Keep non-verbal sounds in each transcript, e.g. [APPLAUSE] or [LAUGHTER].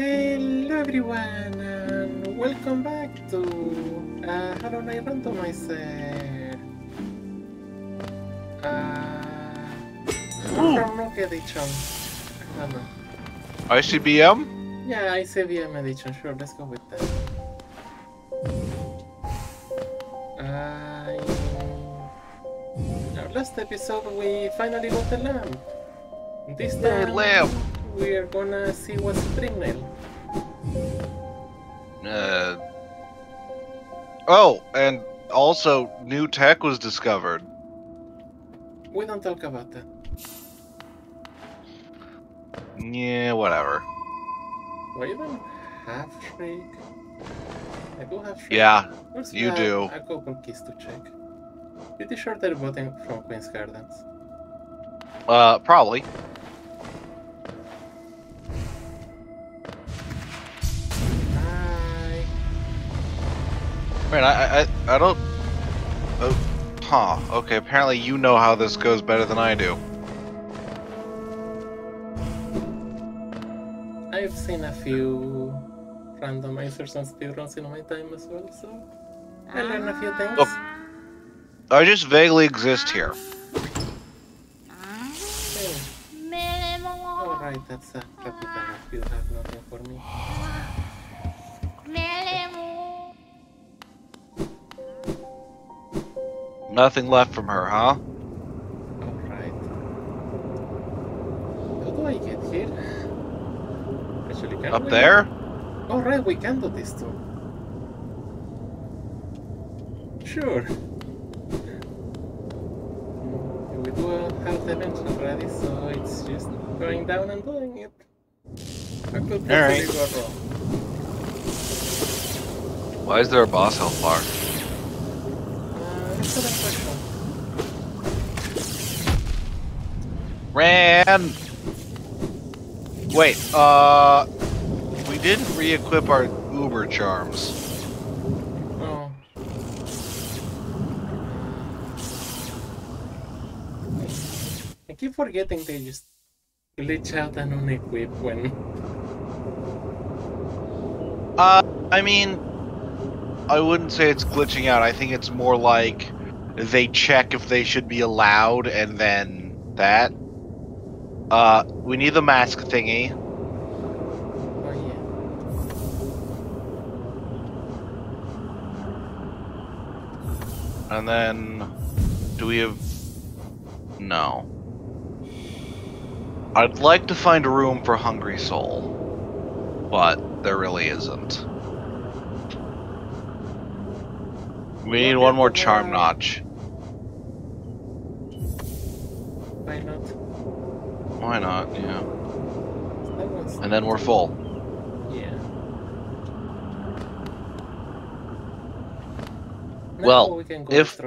Hello everyone and welcome back to uh, Hollow Knight Randomizer. Uh, from Rock Edition. I don't know. ICBM? Yeah, ICBM Edition, sure, let's go with that. Uh, our last episode we finally got the lamp. This time lamp. we are gonna see what's Dreamnail. Uh. Oh, and also new tech was discovered. We don't talk about that. Yeah, whatever. Don't have Shriek. I do have Shriek. Yeah, Also you do. A couple keys to check. Pretty sure they're voting from Queen's Gardens. uh, probably. Man, I, I, I don't. Oh, huh. Okay, apparently you know how this goes better than I do. I've seen a few randomizers and speedruns in my time as well, so I learned a few things. Oh. I just vaguely exist here. Okay. Alright, that's a Capitana. You have nothing for me. Nothing left from her, huh? Alright. How do I get here? Actually, can Up we? there? Alright, we can do this too. Sure. We do a half dimension already, so it's just going down and doing it. What could go wrong? Why is there a boss health bar? Ran! Wait, uh. We didn't re equip our Uber charms. Oh. I keep forgetting they just glitch out and unequip when Uh, I mean, I wouldn't say it's glitching out. I think it's more like they check if they should be allowed and then that. Uh, we need the mask thingy. Oh yeah. And then, do we have? No. I'd like to find room for Hungry Soul, but there really isn't. We need one more charm notch. Why not? Yeah. And then we're full. yeah. Now Well, we can go if-.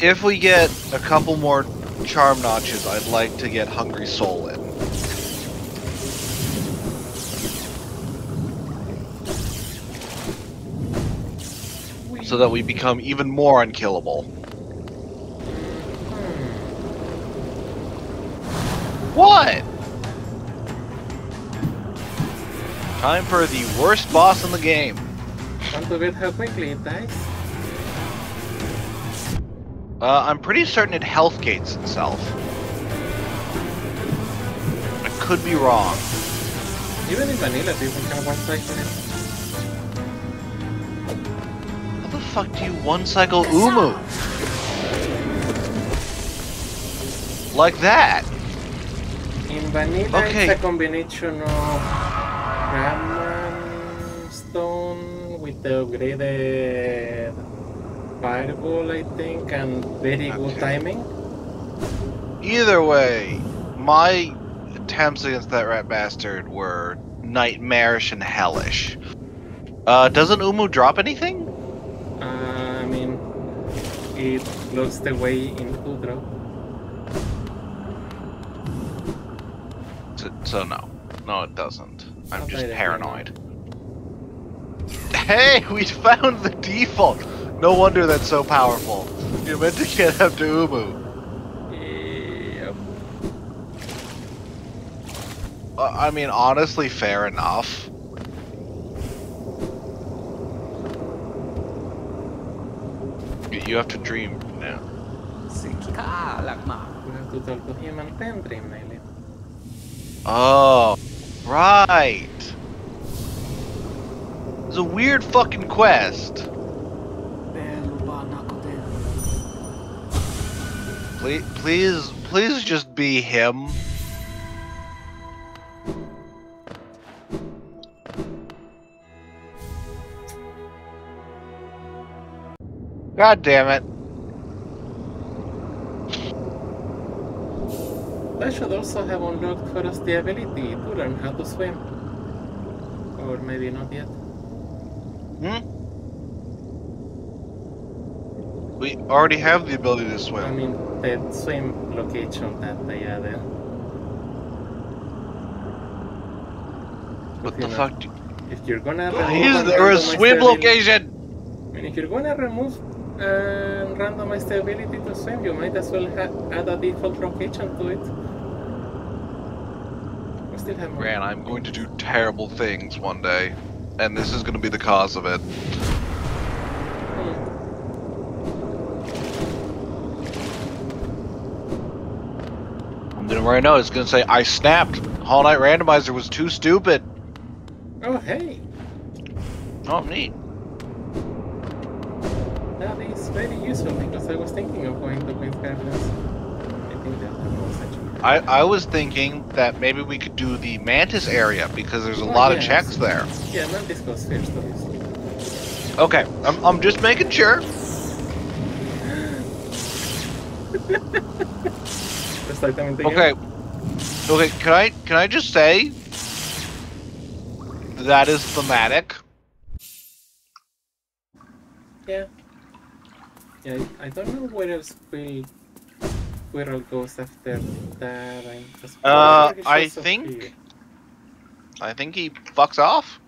If we get a couple more charm notches, I'd like to get Hungry Soul in. So that we become even more unkillable. What? Time for the worst boss in the game. Want to bet how quickly it dies? Uh, I'm pretty certain it health gates itself. I could be wrong. Even in vanilla, people can one cycle it. How the fuck do you one cycle Uumuu? Like that? In vanilla, Okay. it's a combination of Shaman Stone with the upgraded Fireball, I think, and very good timing. Either way, my attempts against that rat bastard were nightmarish and hellish. Uh, doesn't Uumuu drop anything? Uh, I mean, it blocks the way in Udro. So, so no. No, it doesn't. I'm Not just paranoid. Hey, we found the default! No wonder that's so powerful. You're meant to get up to Uumuu. Yep. Uh, I mean, honestly, fair enough. You- You have to dream now. Oh, right. It's a weird fucking quest. Please, please, please just be him. God damn it. I should also have unlocked for us the ability to learn how to swim. Or maybe not yet. Hmm? We already have the ability to swim. I mean, the swim location that they added. What you the know, fuck? Do If you're gonna remove is there a swim location? I mean, if you're gonna remove and randomize the ability to swim, you might as well add a default location to it. We still have more. Gran, I'm going to do terrible things one day, and this is going to be the cause of it. Hmm. I'm gonna right now. It's gonna say I snapped. Hollow Knight Randomizer was too stupid. Oh, hey! Oh, neat. I I was thinking that maybe we could do the Mantis area because there's a Oh, lot of checks there. Yeah, Mantis goes first, obviously. Okay, I'm I'm just making sure. [LAUGHS] Okay. Okay, can I can I just say that is thematic? Yeah. Yeah, I, don't know where else will Squirrel goes after that. Uh, I think- I think he fucks off.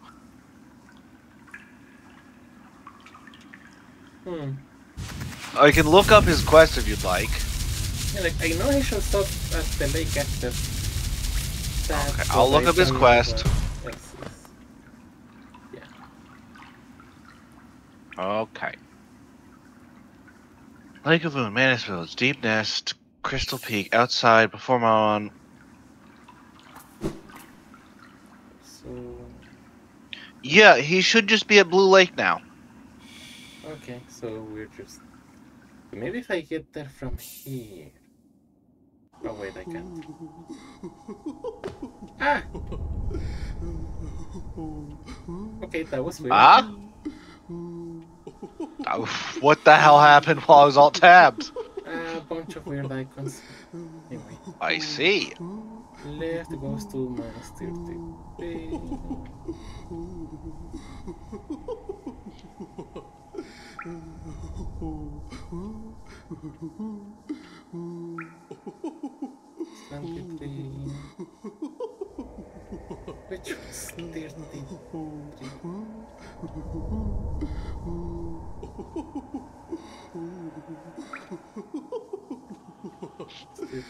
Hmm. I can look up his quest if you'd like. Yeah, like I know he should stop at the lake after that. Okay, I'll look I up his quest. else is. Okay. Lake of Moon, Mantis Village, Deep Nest, Crystal Peak, outside, before Mon. So Yeah, he should just be at Blue Lake now. okay, so we're just maybe if I get there from here. Oh wait, I can't. [LAUGHS] Ah. Okay, that was weird. Ah? [LAUGHS] Oh, what the hell happened while I was all tabbed? Bunch of weird icons. Anyway, I see. left goes to minus 33. Twenty-three. Which was thirty-three. Okay,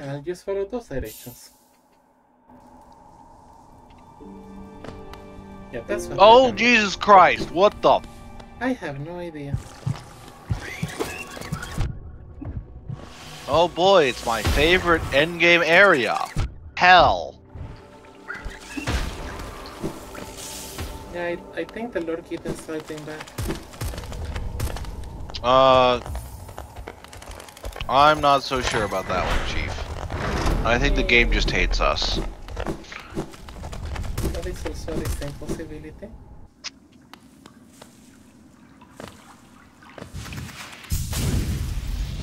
I'll just follow those directions. Yeah, that's what Oh. Jesus Christ, what the? I have no idea. Oh boy, it's my favorite endgame area. Hell. Yeah, I, I think the Lore Kitten's fighting back. Uh, I'm not so sure about that one, Chief. I think the game just hates us. That is also a distinct possibility.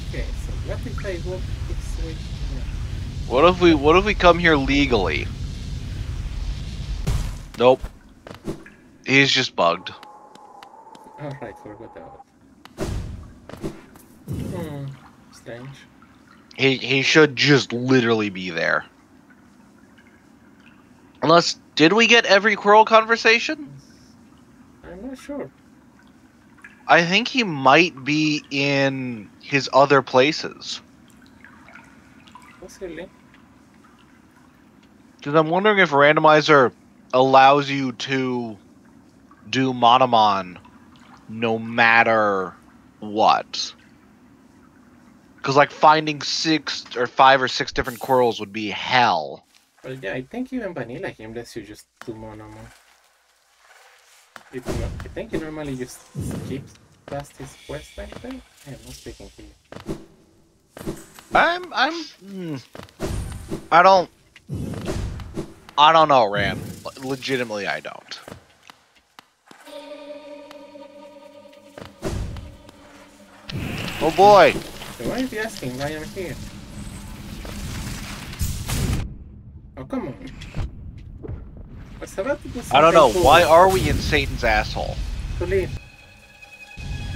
Okay, so what if I walk this way here? What if we what if we come here legally? Nope. He's just bugged. Alright, forgot about it. Hmm, strange. He he should just literally be there. Unless did we get every Quirrell conversation? I'm not sure. I think he might be in his other places. Possibly. Because I'm wondering if randomizer allows you to do Monomon no matter what. Because like finding six or five or six different Quirrells would be hell. Well, yeah, I think even vanilla game lets you just do monomon. It, I think you normally just skips past his quest. I am not speaking to you. I'm I'm hmm. I don't I don't know, Ran. Legitimately I don't. Oh boy. So why is he asking why I'm here? Oh, come on. I about to do I don't know. cool Why are we in Satan's asshole? To leave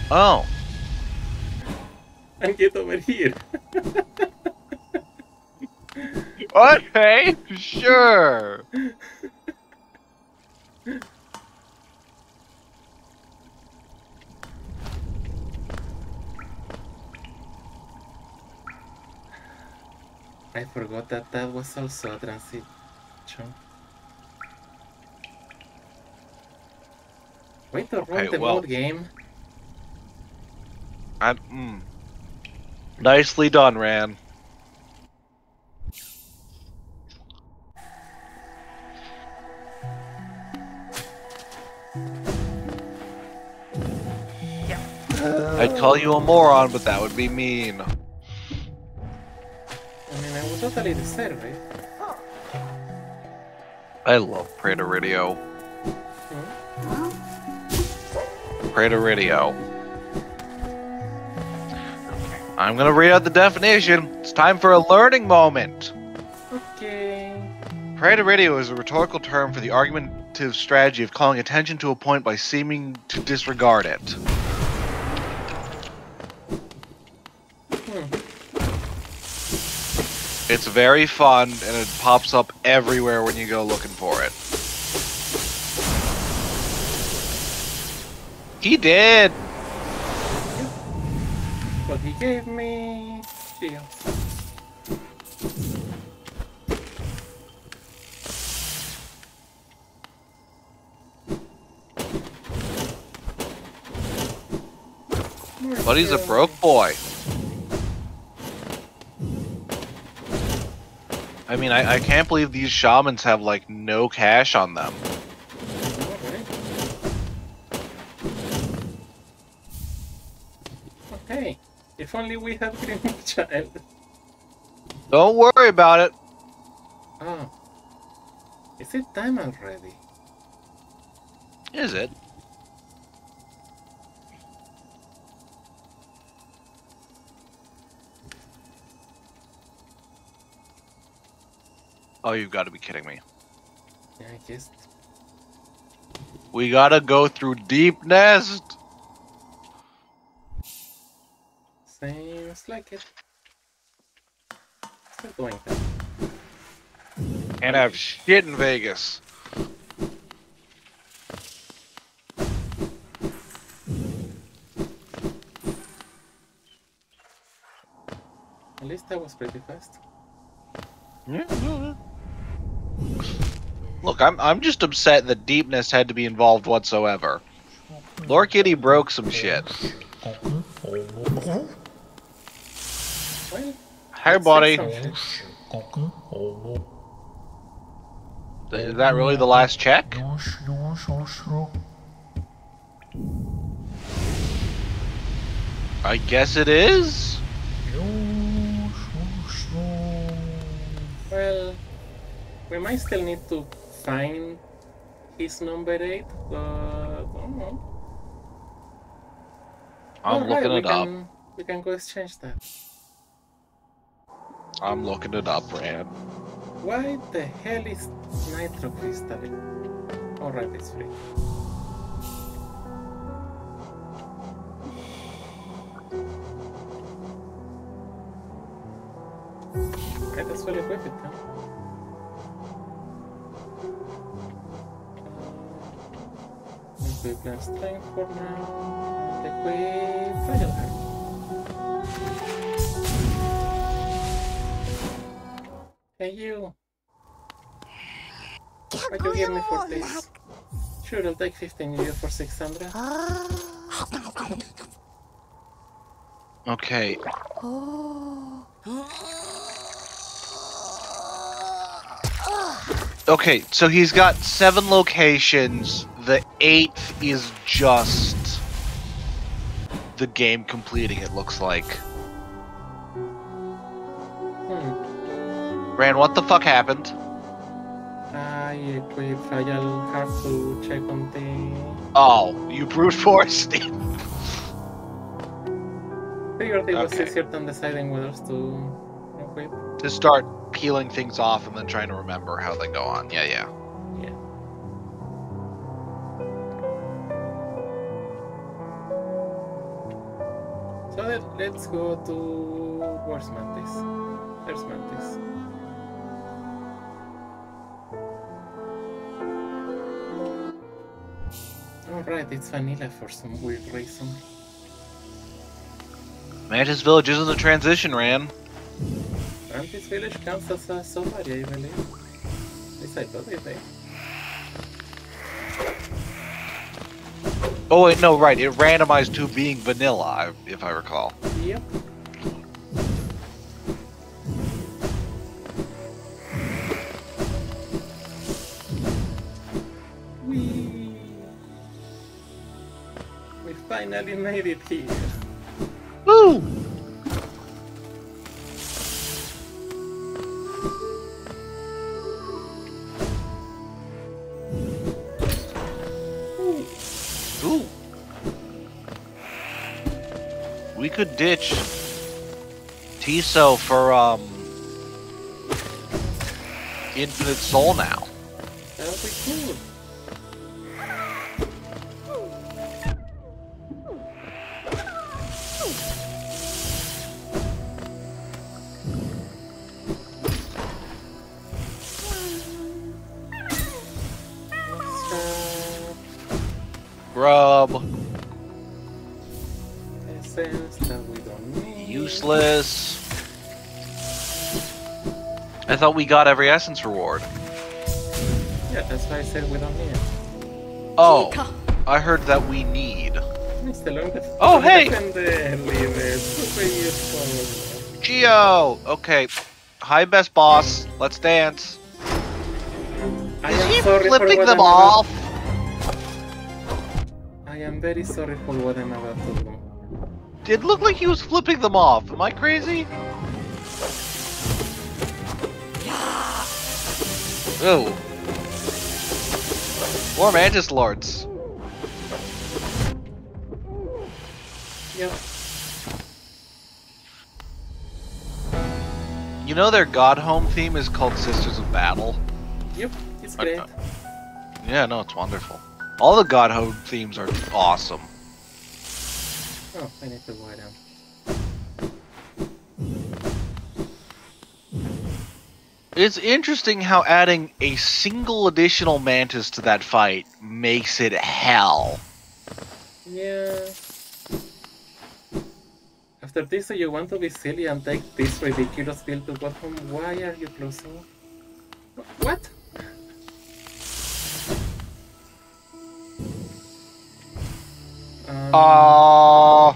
Oh. And get over here. Okay, sure. I forgot that that was also a transition. Wait to Okay, the well- mode game. I, mm. Nicely done, Ran. Yeah. I'd call you a moron, but that would be mean. I mean, I would totally deserve it. I love Praeteritio. Hmm? Praeteritio. I'm gonna read out the definition. It's time for a learning moment. Okay. Praeteritio is a rhetorical term for the argumentative strategy of calling attention to a point by seeming to disregard it. Hmm. It's very fun and it pops up everywhere when you go looking for it. He did. But he gave me shield. But he's a broke boy. I mean, I, I can't believe these shamans have like no cash on them. If only we had [LAUGHS] Green Child. Don't worry about it. Oh. Is it time already? Is it? Oh, you've got to be kidding me. Yeah, I guess. We gotta go through Deep Nest. Seems like it. Still going there. And I've shit in Vegas. At least that was pretty fast. Yeah. Look, I'm I'm just upset that Deep Nest had to be involved whatsoever. Lord Kitty broke some shit. [LAUGHS] Hey, buddy. say some shit. Is that really the last check? I guess it is. Well, we might still need to find his number 8, but I don't know. I'm looking we it up. can, We can go exchange that. I'm looking it up, Rand. Why the hell is Nitro Crystal? Alright, it's free. Might as well equip it, huh? equip strength for now. Equip trial Hey you! What you give me for this? Sure, I'll take 15 you for 600. Okay. Okay, so he's got seven locations. The eighth is just the game completing, it looks like. Hmm. Ran, what the fuck happened? I equip trial hard to check on the... Oh, you brute [LAUGHS] forced it. Figured it was Okay. easier than deciding whether to equip. to start peeling things off and then trying to remember how they go on. Yeah, yeah. Yeah. So let, let's go to where's Mantis? There's Mantis. Alright, it's vanilla for some weird reason. Mantis Village is in the transition, Ran. Mantis Village counts as a Somalia, I believe. At least I thought it did. Oh wait, no, right. It randomized to being vanilla, if I recall. Yep. We finally made it here. Woo! Ooh. We could ditch Tiso for um Infinite Soul now. That would be cool. I thought we got every essence reward. Yeah, that's why I said we don't need it. Oh, I heard that we need. It's the longest. Oh, hey! Definitely uh, the uh, super useful. Uh, Geo! Okay. Hi, best boss. Let's dance. I Is he sorry flipping them I'm about- off? I am very sorry for what I'm about to do. It looked like he was flipping them off. Am I crazy? Ooh. More Mantis Lords. Yep. You know their God Home theme is called Sisters of Battle? Yep. It's Okay. great. Uh, yeah, no, it's wonderful. All the God Home themes are awesome. Oh, I need to wear them. It's interesting how adding a single additional Mantis to that fight makes it hell. Yeah. After this, you want to be silly and take this ridiculous build to go home? Why are you closing? What? Um, Uh.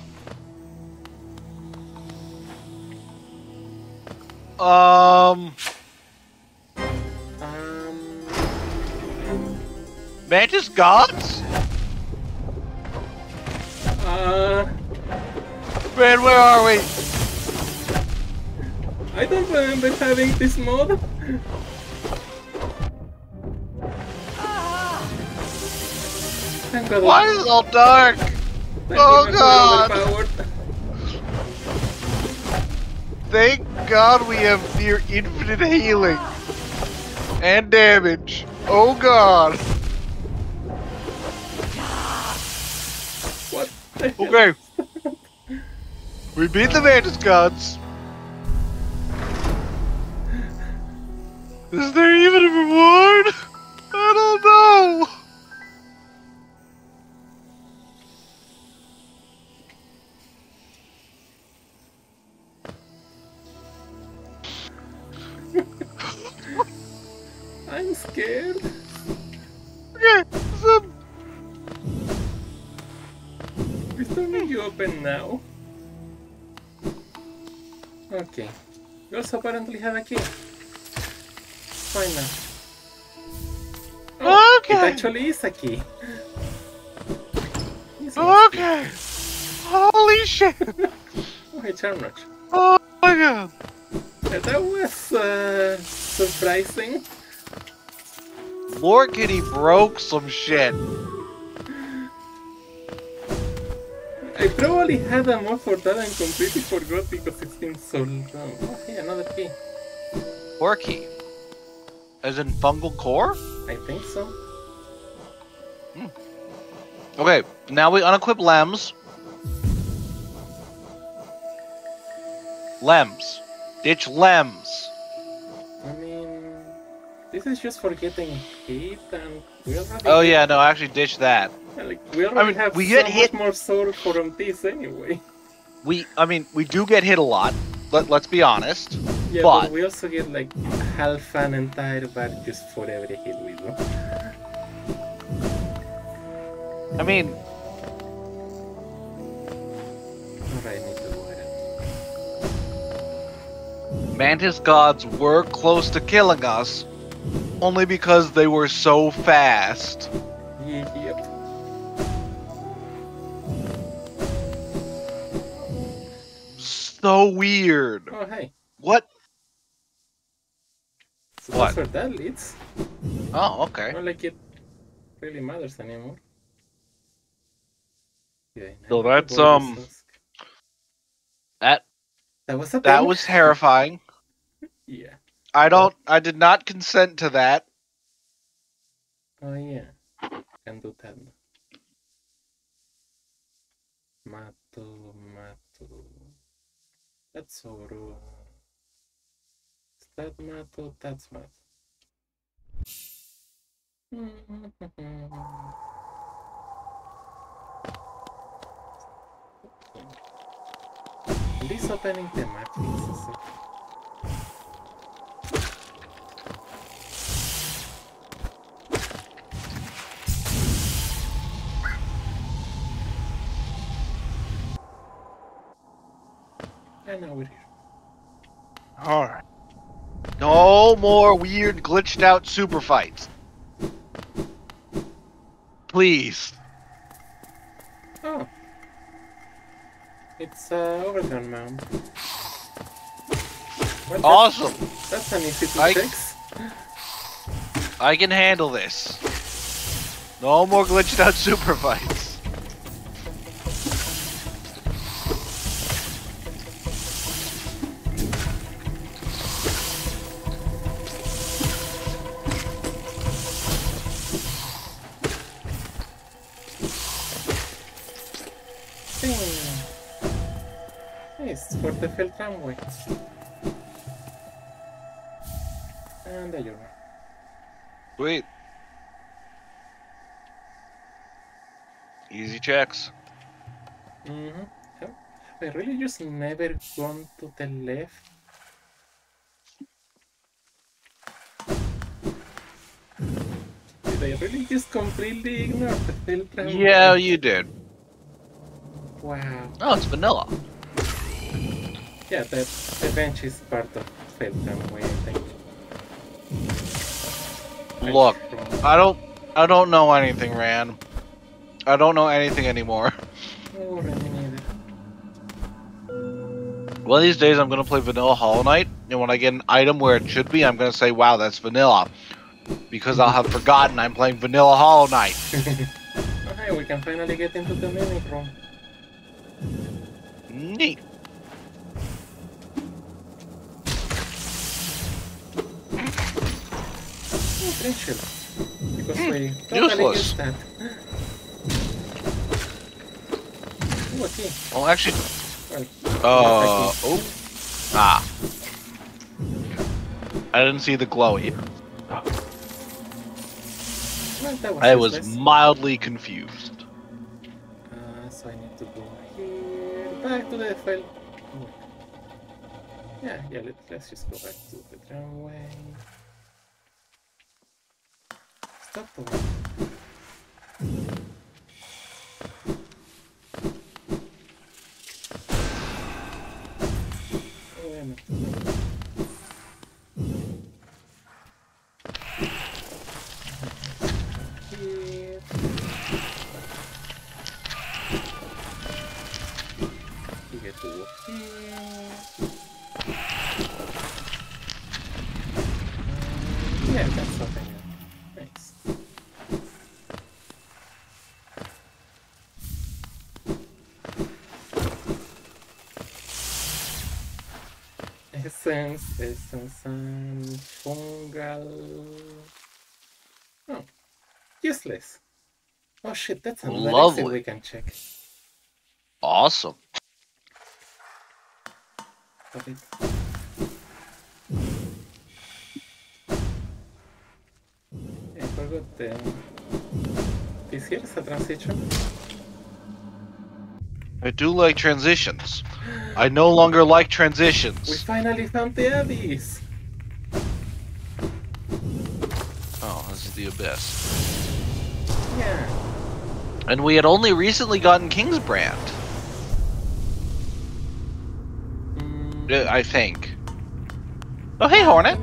Um, Mantis Gods? uh, Man, where are we? I don't remember having this mod. Thank God. Why is it all dark? Thank Oh, God we're God. overpowered. Thank God we have near infinite healing and damage. Oh God. [LAUGHS] Okay. We beat the Mantis Gods. Is there even a reward? [LAUGHS] now. Okay. You also apparently have a key. Fine now. Oh, Okay. It actually is a key. Okay. Holy shit. [LAUGHS] Oh, hey, Charmrock. Oh my god. Uh, That was uh, surprising. Lord Kitty broke some shit. Probably had a mod for that and completely forgot because it seems so long. Oh, hey, another key. Or key. As in fungal core? I think so. Hmm. Okay, now we unequip Lems. Lems. Ditch Lems. I this is just for getting hit, and we already. Oh yeah, no, I actually ditch that. Yeah, like, we already mean, have we so get much hit- more sword from this anyway. We, I mean, we do get hit a lot. Let, let's be honest. Yeah, but, But- we also get like half an entire bar just for every hit we do. I mean, Alright, need to go ahead. Mantis gods were close to killing us, only because they were so fast. Yep. So weird. Oh, hey. What? So What? that's where that leads. Oh, okay. Not like it really matters anymore. Yeah, So that's, um, is so sc- That That was that was terrifying. [LAUGHS] Yeah. I don't. I did not consent to that. Oh yeah. Can do that. Mato, Mato. That's Oro. Is that Mato? That's Mato. [LAUGHS] This opening thematic is And now we're here. All right. No more weird glitched out super fights. Please. Oh. It's uh, overgrown mound. Well, that's- Awesome. That's an easy to I- fix. I can handle this. No more glitched out super fights. Checks. Mm-hmm. Have, have I really just never gone to the left? Did I really just completely ignore the tramway? Yeah, you did. Wow. Oh, it's vanilla. Yeah, the, the bench is part of fell tramway, I think. Look. I don't I don't know anything, Ran. I don't know anything anymore. [LAUGHS] One of these days I'm gonna play Vanilla Hollow Knight, and when I get an item where it should be, I'm gonna say, wow, that's vanilla. Because I'll have forgotten I'm playing Vanilla Hollow Knight. [LAUGHS] Okay, we can finally get into the mimic room. Neat. Oh. Because we hmm, totally Useless. that. Okay. Well, actually, uh, oh, ah. I didn't see the glowy. was I was mildly confused. Uh, so I need to go here. Back to the file. Oh. Yeah, yeah, let, let's just go back to the tramway. Stop. Bueno. Here. Sigue tú here. Essence, essence, and fungal. Oh, useless. Oh shit, that's another Lovely. we can check. Awesome. I forgot the... Here is a transition. I do like transitions. I no longer like transitions. We finally found the abyss! Oh, this is the abyss. Yeah. And we had only recently gotten Kingsbrand, Mm, uh, I think. Oh, hey, Hornet.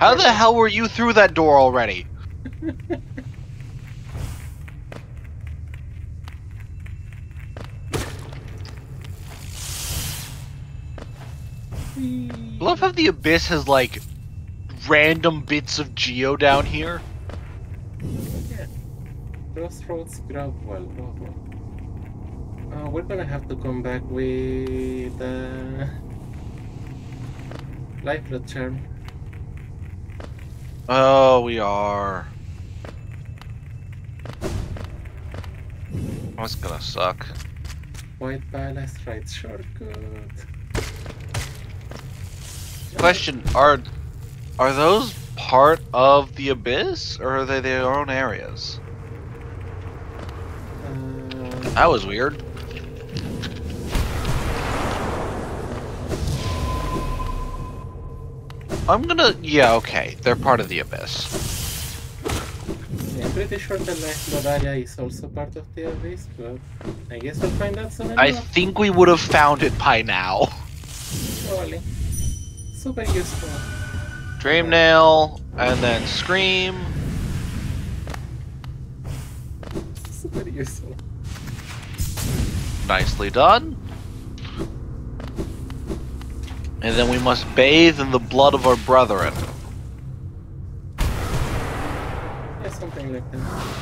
How the hell were you through that door already? [LAUGHS] Love how the abyss has like random bits of geo down here. Yeah. Crossroads Gravwell. Gravwell. Oh, we're gonna have to come back with uh, Lifeless Charm. Oh, we are. That's gonna suck. White Ballast right shortcut. Question: Are are those part of the abyss, or are they their own areas? Uh, That was weird. I'm gonna. Yeah, okay. They're part of the abyss. yeah, I'm pretty sure the Lifeless area is also part of the abyss, but I guess we'll find out soon I think we would have found it by now. Probably. Super useful. Dream Nail, and then Scream. Super useful. Nicely done. And then we must bathe in the blood of our brethren. Yeah, something like that.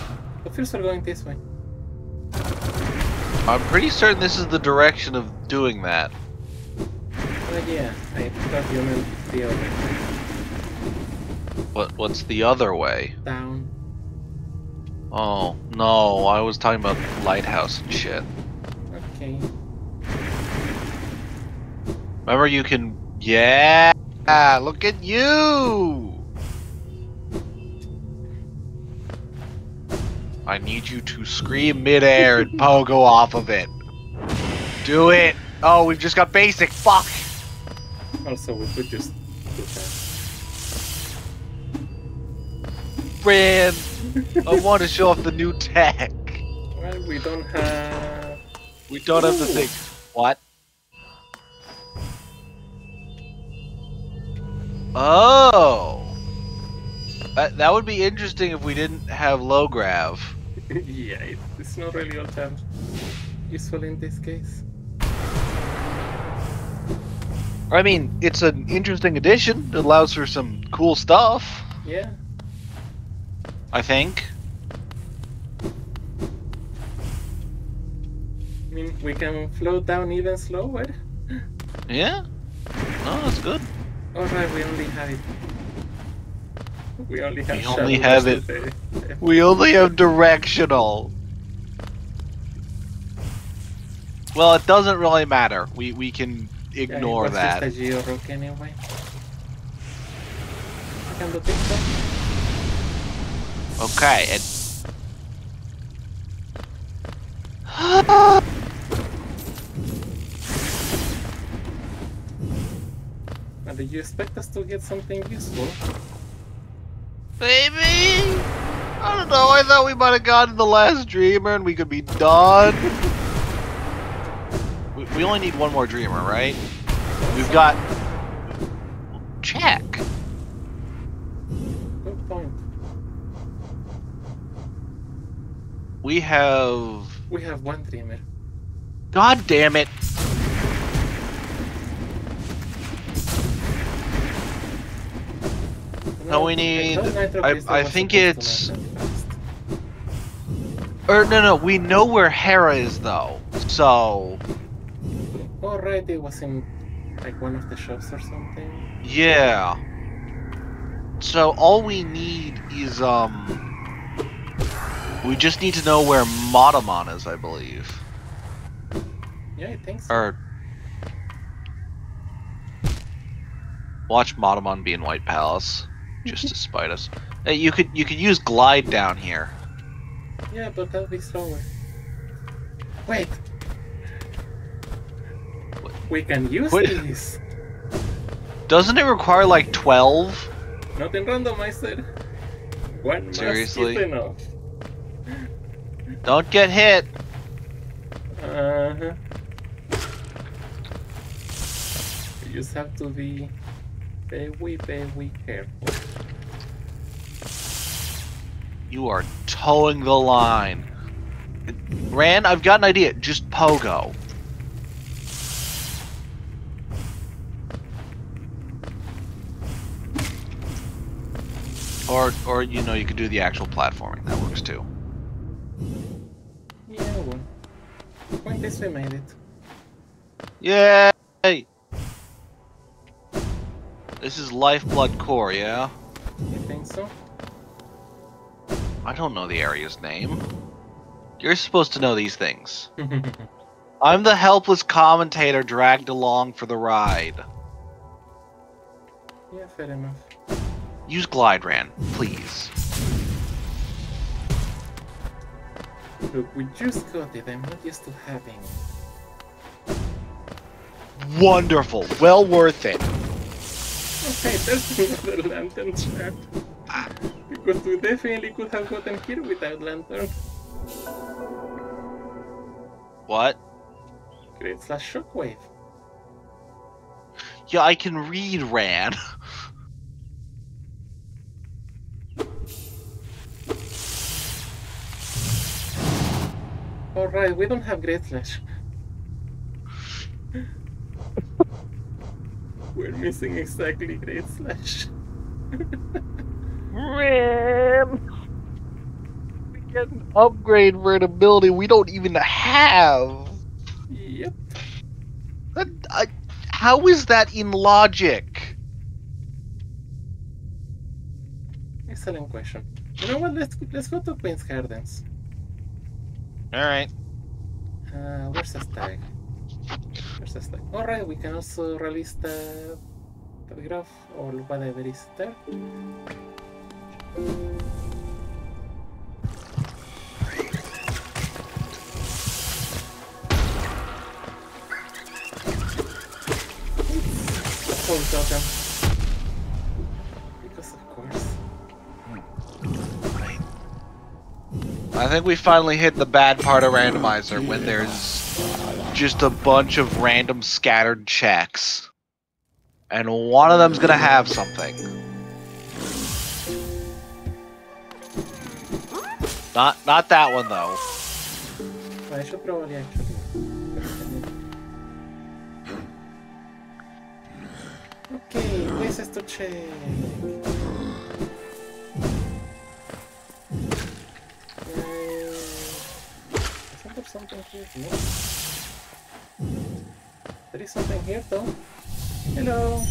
But first we're going this way. I'm pretty certain this is the direction of doing that. Yeah, I thought you meant the other way. What what's the other way? Down. Oh, no, I was talking about lighthouse and shit. Okay. Remember you can Yeah, look at you. I need you to scream midair and [LAUGHS] pogo off of it. Do it. Oh, we've just got basic. Fuck. Also, we could just do that. Ran. I want to show off the new tech. Well, we don't have. We don't have the thing. What? Oh. That, that would be interesting if we didn't have low grav. [LAUGHS] yeah, it's not really all that useful in this case. I mean, it's an interesting addition. It allows for some cool stuff, Yeah. I think. I mean, we can float down even slower. Yeah? No, that's good. Alright, we only have it. We only have We only have it. We only have directional. Well, it doesn't really matter. We we can ignore was that. Just a geo rock anyway. I can do TikTok. Okay, and Now, did you expect us to get something useful? Maybe? I don't know, I thought we might have gotten the last dreamer and we could be done. [LAUGHS] we, only need one more dreamer, right? We've got... Check. We have... We have one dreamer. God damn it. No, we need- I- I think it's- melt that fast. Or, no, no, we know where Herrah is, though. So, Oh, right, it was in like one of the shops or something. yeah. So, all we need is, um... We just need to know where Monomon is, I believe. Yeah, I think so. Or... Watch Monomon be in White Palace. Just to [LAUGHS] spite us. Hey, you could you could use Glide down here. Yeah, but that'll be slower. Wait. We can use this. Doesn't it require like 12? Not in randomizer. One Seriously? Don't get hit. Uh huh. You just have to be very, very careful. You are towing the line. Ran, I've got an idea. Just pogo. Or, or you know, you could do the actual platforming. That works too. Yeah, well. Point is we made it. Yay! This is Lifeblood Core, yeah? You think so? I don't know the area's name. You're supposed to know these things. [LAUGHS] I'm the helpless commentator dragged along for the ride. yeah, fair enough. Use Glide Ran, please. Look, we just got it. I'm not used to having. Wonderful. Well worth it. Okay, there's [LAUGHS] another lantern trap. Because we definitely could have gotten here without lantern. What? Great slash shockwave. Yeah, I can read Ran. [LAUGHS] Alright, we don't have great slash. [LAUGHS] We're missing exactly great slash. Ran! [LAUGHS] We get an upgrade for an ability we don't even have. Yep. That, I, how is that in logic? Excellent question. You know what? Let's let's go to Queen's Gardens. Alright. Uh, where's the stag? Where's the stag? Alright, we can also release the telegraph or whatever is there. Think we finally hit the bad part of randomizer when there's just a bunch of random scattered checks. And one of them's gonna have something. Not not that one though. I should probably actually. Okay, places to check. Something here? There is something here though. Hello.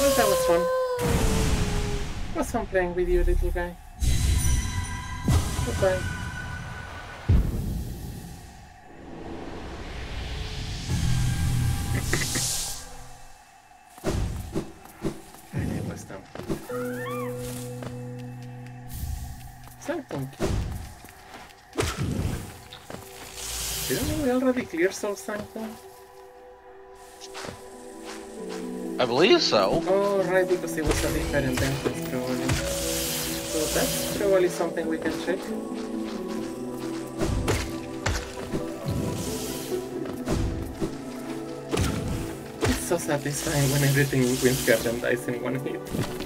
Well, that was fun. Was fun playing with you, little guy. Goodbye. Cyberpunk. Didn't we already clear South Sanctum? I believe so. Oh, right, because it was a different entrance, probably. So that's probably something we can check. It's so satisfying when everything wins Garden dies in one hit.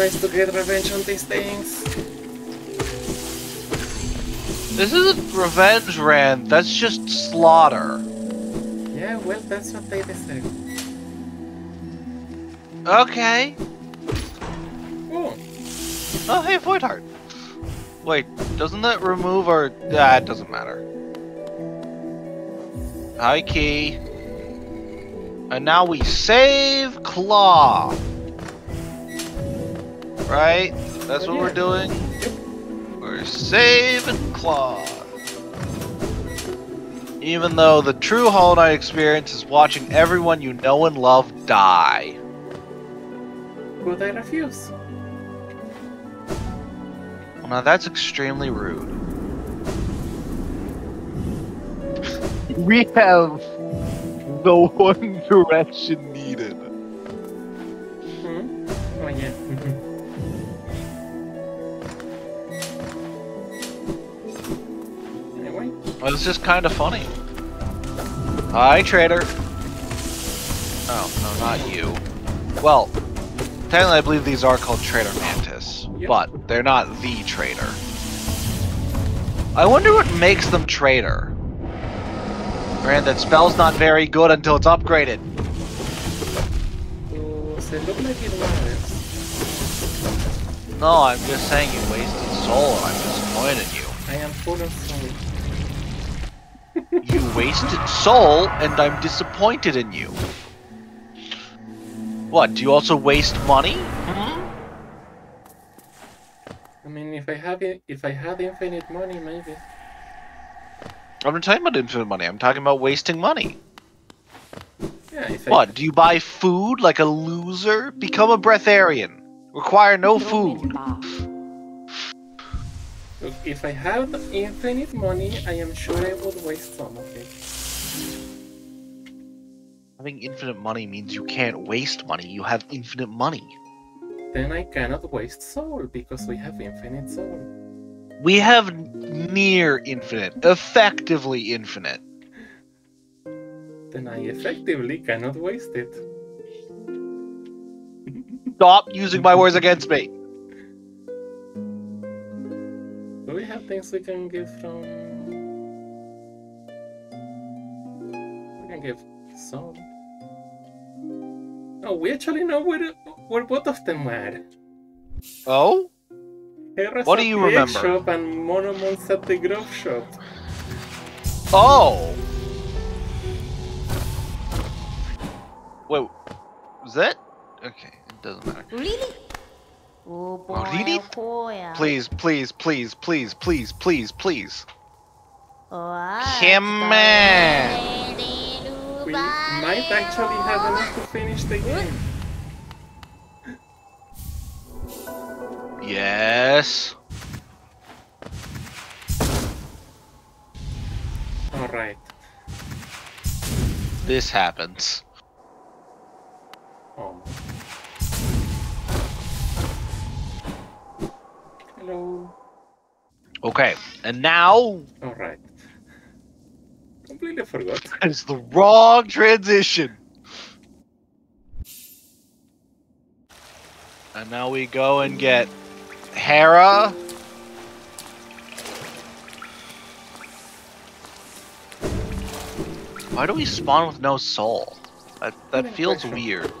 Nice to get revenge on these things. This isn't revenge, Ran. That's just slaughter. Yeah, well, that's what they deserve. Okay. Oh, Oh, hey, Void Heart. Wait, doesn't that remove our... Ah, it doesn't matter. Hi, Key. And now we save Cloth. Right? That's what we're doing? We're saving Cloth. Even though the true Hollow Knight experience is watching everyone you know and love die. could I refuse? Well, now that's extremely rude. We have the [LAUGHS] one direction needed. Hmm? Oh, yeah. [LAUGHS] Well, it's just kind of funny. Hi, trader. Oh, no, not you. Well, technically, I believe these are called Traitor Mantis, Yep. but they're not the trader. I wonder what makes them trader. Ran, that spell's not very good until it's upgraded. does it look like it matters? No, I'm just saying you wasted soul and I'm disappointed in you. I am full of soul. You wasted soul, and I'm disappointed in you. What, do you also waste money? Hmm? I mean, if I have it, if I had infinite money, maybe. I'm not talking about infinite money, I'm talking about wasting money. Yeah, if I What, do you buy food like a loser? Become a breatharian. Require no food. Look, if I had infinite money, I am sure I would waste some of it. Having infinite money means you can't waste money, you have infinite money. Then I cannot waste soul because we have infinite soul. We have near infinite, effectively infinite. Then I effectively cannot waste it. Stop using my words against me. Things we can give from? We can give some. Oh, we actually know where where both of them are. Oh? Herrah's What do at you the egg remember? shop and Monomon's at the Grove shop. Oh! Wait, was that? Okay, it doesn't matter. Really? Oh boy, Oh, really? oh boy. Please, please, please, please, please, please, please. Oh, Come on. We might actually have enough to finish the game. Yes. Alright. This happens. Hello. Okay, and now Alright. Completely forgot. [LAUGHS] is the wrong transition. And now we go and get Herrah. Why do we spawn with no soul? That that feels weird.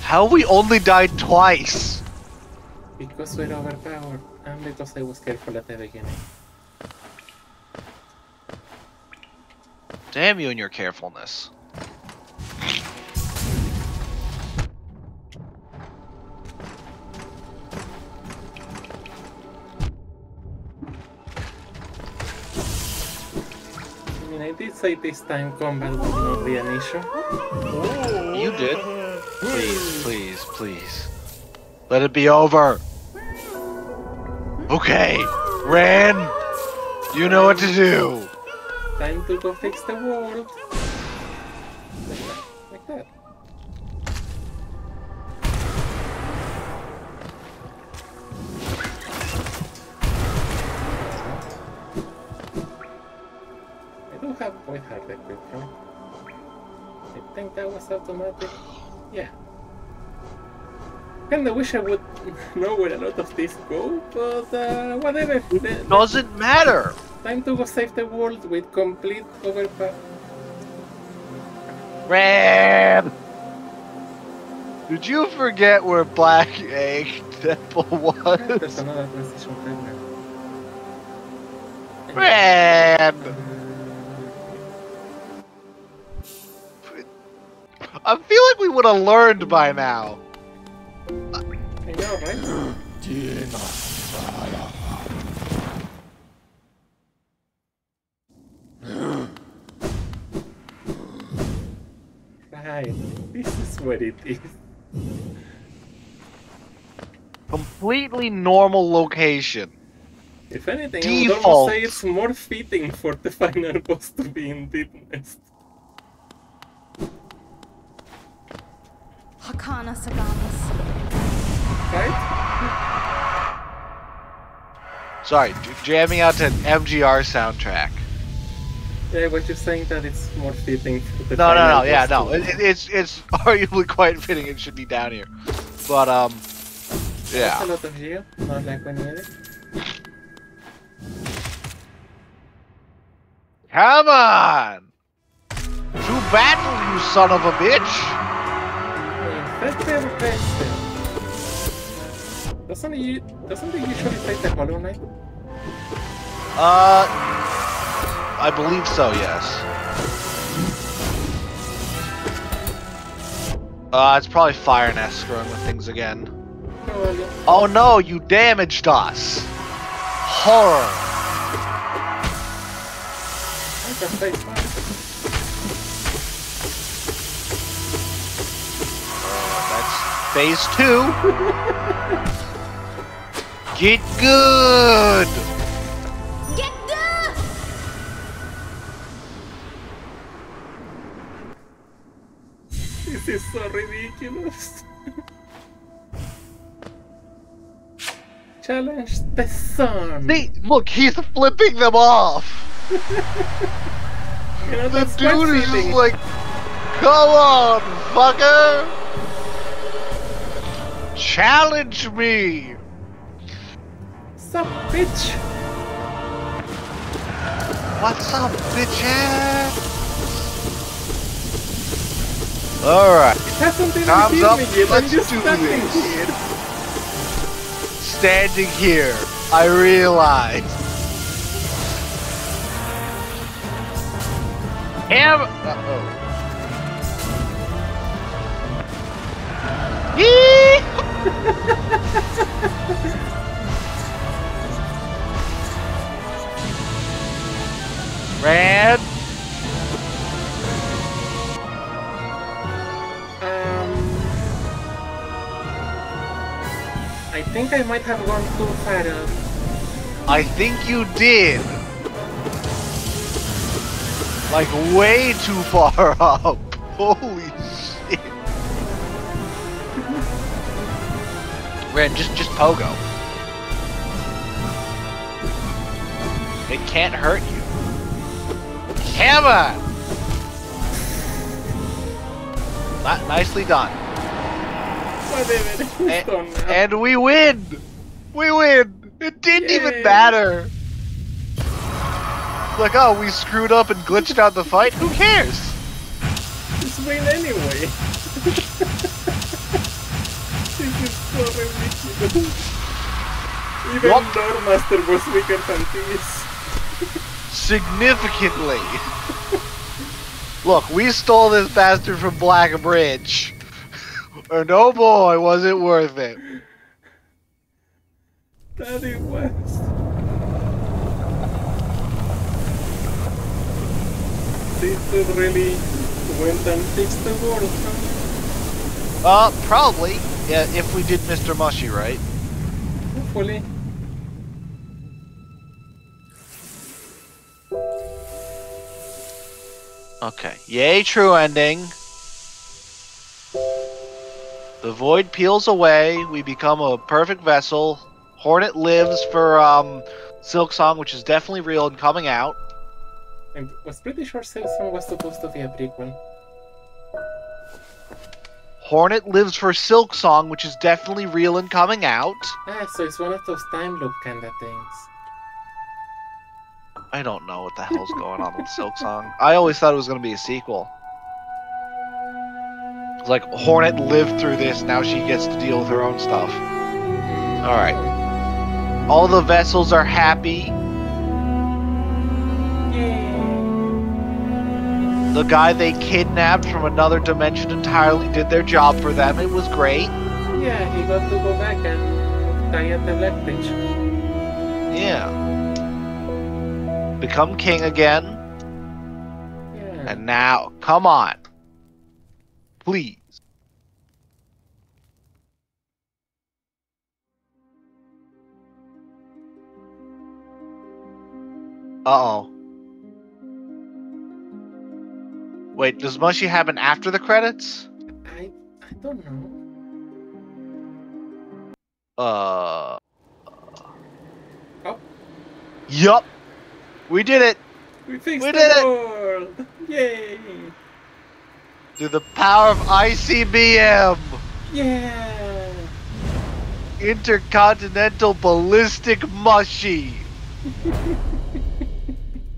How we only died twice? Because we're overpowered, and because I was careful at the beginning. Damn you and your carefulness. I mean, I did say this time combat would not be an issue. You did. Please, please, please. Let it be over. Okay, Ran, you know what to do. Time to go fix the world. Like that. I don't have equipped, right? I think that was automatic. Yeah. Kinda wish I would [LAUGHS] know where a lot of these go, but uh, whatever. The- Doesn't matter. Time to go save the world with complete overpower. Ran. Did you forget where Black Egg Temple There's [LAUGHS] was? another transition timer. Ran. I feel like we would have learned by now. I know, right? Right. This is what it is. Completely normal location. If anything, I would Default. almost say it's more fitting for the final boss to be in Deep Nest. Hakana Sagamas. Right? Sorry, jamming out to an MGR soundtrack. Yeah, but you're saying that it's more fitting for No, no, no. Yeah, no. It, it- it's it's [LAUGHS] arguably quite fitting. It should be down here, but um, That's a yeah. lot of Geo, not like when you edit. Come on! To battle, you son of a bitch! Infected Infested. Doesn't he, doesn't he usually fight the Hollow Knight? Uh, I believe so. Yes. Uh, it's probably Fire Nest screwing with things again. Oh no, you damaged us! Horror! Phase two. Get good! Get the! This is so ridiculous. Challenge the sun. See, look, he's flipping them off! [LAUGHS] you know, The dude is just like, come on, fucker! Challenge me! Sup, bitch? What's up, bitches? Alright, It hasn't even Time's up. me yet. I'm Let's just do standing this. here. standing here, I realize. Am. Uh-oh. Yee! Red. Um, I think I might have gone too far up. I think you did. Like way too far [LAUGHS] up. Holy Ren, just just pogo. It can't hurt you. Come on. Ni- nicely done. And- And we win! We win! It didn't Yay. even matter! Like, oh, we screwed up and glitched out the fight? Who cares? Just win anyway. Even What? Master was weaker than this. Significantly. Look, we stole this bastard from Black Bridge. [LAUGHS] And oh boy, was it worth it. That West. This dude really went and fixed the world, huh? Uh, probably. Yeah, if we did Mr. Mushy right. Hopefully. Okay. Yay, true ending. The void peels away. We become a perfect vessel. Hornet lives for um, Silksong, which is definitely real and coming out. I was pretty sure Silksong was supposed to be a prequel. Hornet lives for Silksong, which is definitely real and coming out. Ah, so it's one of those time loop kind of things. I don't know what the hell's going on with Silksong. I always thought it was going to be a sequel. It's like Hornet lived through this, now she gets to deal with her own stuff. Alright. All the vessels are happy. The guy they kidnapped from another dimension entirely did their job for them. It was great. Yeah, he got to go back and die at the Black Bridge. Yeah. Become king again. Yeah. And now, come on. Please. Uh oh. Wait, does Mushy happen after the credits? I I don't know. Uh. Oh. Yup. We did it We fixed We the did it! world! Yay! through the power of ICBM. Yeah! Intercontinental Ballistic Mushy. [LAUGHS]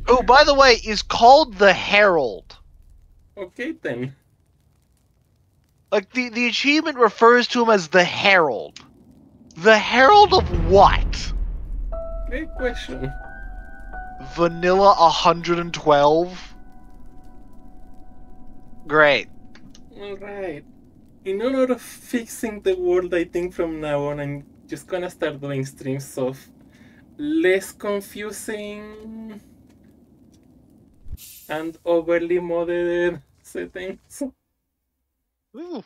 oh, by the way, is called the Herald. Okay then. Like the the achievement refers to him as the Herald. The Herald of what? Great question. Vanilla 112. Great. Alright. In honor of fixing the world, I think from now on I'm just gonna start doing streams of less confusing and overly modded settings. Ooh.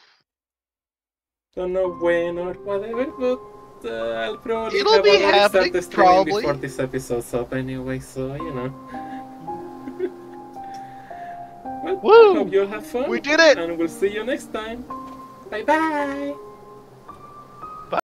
Don't know when or whatever, but uh, I'll probably It'll have be already happening, started streaming probably. before this episode's up anyway, so you know. [LAUGHS] well, Woo! Hope you'll have fun. We did it! And we'll see you next time. Bye bye!